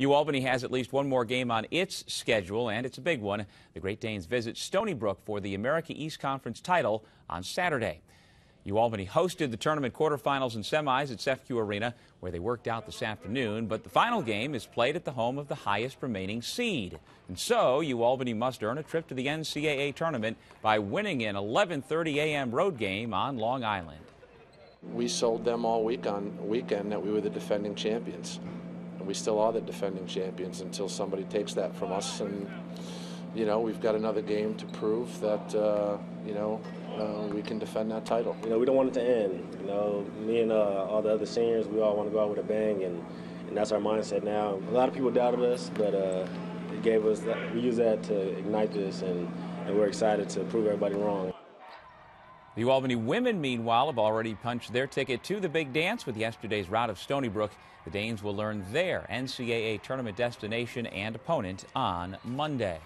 UAlbany has at least one more game on its schedule, and it's a big one. The Great Danes visit Stony Brook for the America East Conference title on Saturday. UAlbany hosted the tournament quarterfinals and semis at SEFCU Arena, where they worked out this afternoon, but the final game is played at the home of the highest remaining seed. And so, UAlbany must earn a trip to the NCAA tournament by winning an 11.30 a.m. road game on Long Island. We sold them all week on weekend that we were the defending champions and we still are the defending champions until somebody takes that from us. And you know, we've got another game to prove that uh, you know uh, we can defend that title. You know, we don't want it to end. You know, me and uh, all the other seniors, we all want to go out with a bang, and and that's our mindset now. A lot of people doubted us, but uh, it gave us that. We use that to ignite this, and and we're excited to prove everybody wrong. The Albany women, meanwhile, have already punched their ticket to the big dance with yesterday's rout of Stony Brook. The Danes will learn their NCAA tournament destination and opponent on Monday.